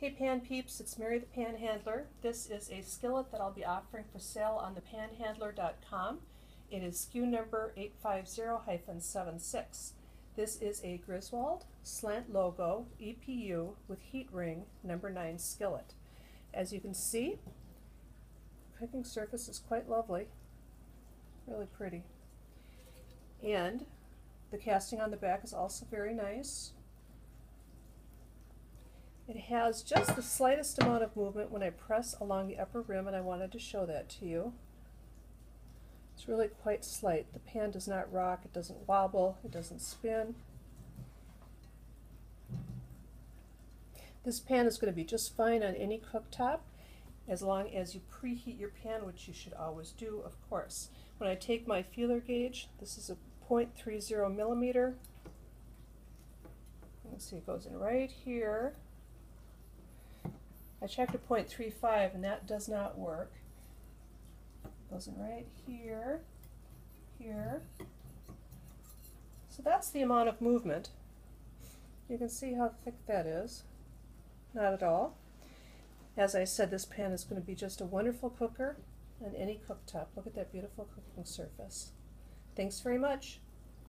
Hey Pan Peeps, it's Mary the Panhandler. This is a skillet that I'll be offering for sale on thepanhandler.com. It is SKU number 850-76. This is a Griswold slant logo EPU with heat ring number 9 skillet. As you can see, cooking surface is quite lovely, really pretty. And the casting on the back is also very nice. It has just the slightest amount of movement when I press along the upper rim and I wanted to show that to you. It's really quite slight. The pan does not rock, it doesn't wobble, it doesn't spin. This pan is going to be just fine on any cooktop as long as you preheat your pan, which you should always do, of course. When I take my feeler gauge, this is a 0.30 millimeter. Let's see, it goes in right here. I checked a 0.35 and that does not work. Goes in right here, here. So that's the amount of movement. You can see how thick that is. Not at all. As I said, this pan is going to be just a wonderful cooker on any cooktop. Look at that beautiful cooking surface. Thanks very much.